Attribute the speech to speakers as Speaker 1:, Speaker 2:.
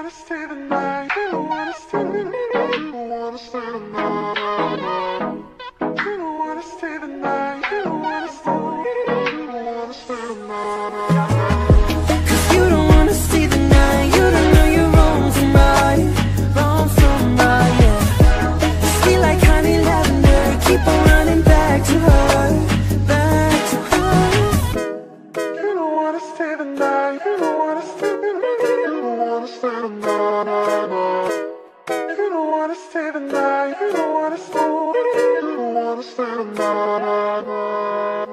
Speaker 1: You don't wanna stay the night. You don't wanna stay. Wanna the night. You don't wanna stay the night. You don't wanna stay. You don't wanna stay the night. Stay the night. You don't wanna stay the night. You don't wanna stay. You don't wanna stay the night.